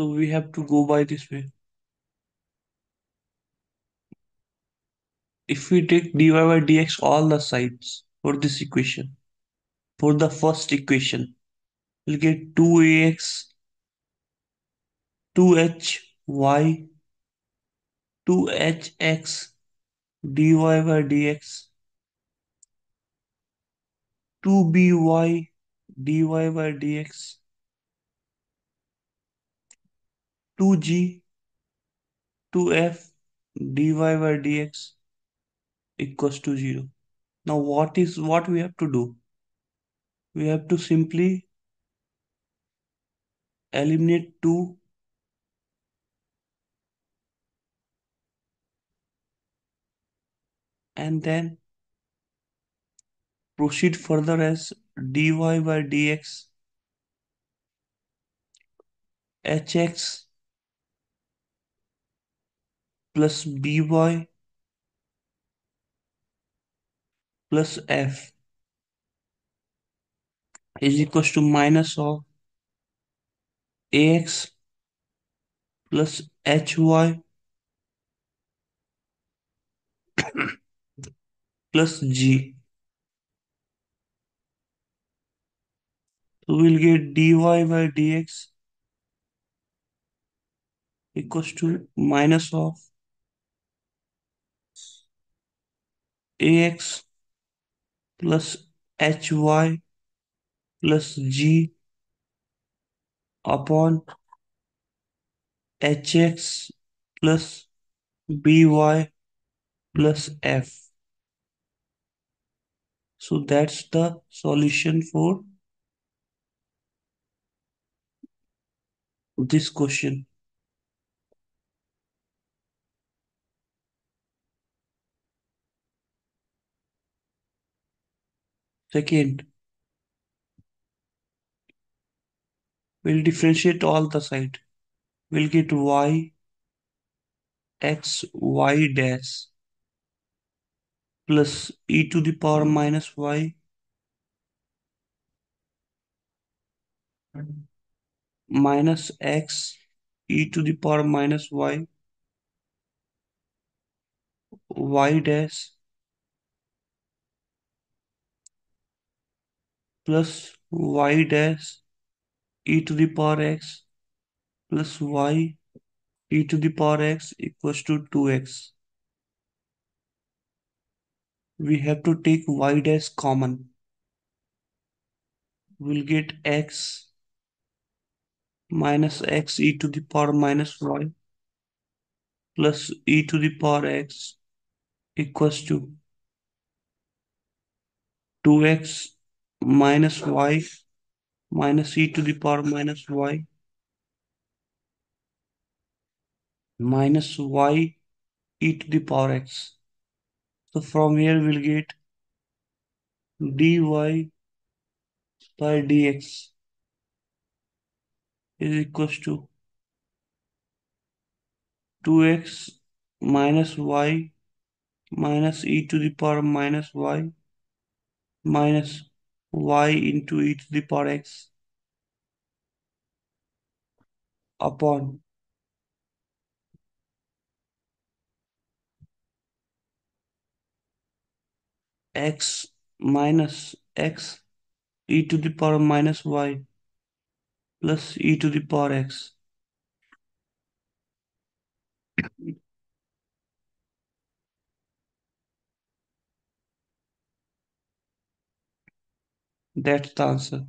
So we have to go by this way. If we take dy by dx all the sides for this equation, for the first equation, we'll get 2ax, 2hy, 2hx dy by dx, 2by dy by dx, 2g, 2f dy by dx equals to 0. Now what is what we have to do? We have to simply eliminate 2 and then proceed further as dy by dx hx plus by plus f is equals to minus of ax plus hy plus g. So we'll get dy by dx equals to minus of ax plus hy plus g upon hx plus by plus f. So that's the solution for this question. Second, we'll differentiate all the side. We'll get y x y dash plus e to the power minus y minus x e to the power minus y y dash plus y dash e to the power x plus y e to the power x equals to 2x. We have to take y dash common. We'll get x minus x e to the power minus y plus e to the power x equals to 2x minus y minus e to the power minus y minus y e to the power x. So from here we'll get dy by dx is equals to 2x minus y minus e to the power minus y minus y into e to the power x upon x minus x e to the power minus y plus e to the power x. That's the answer.